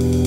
you.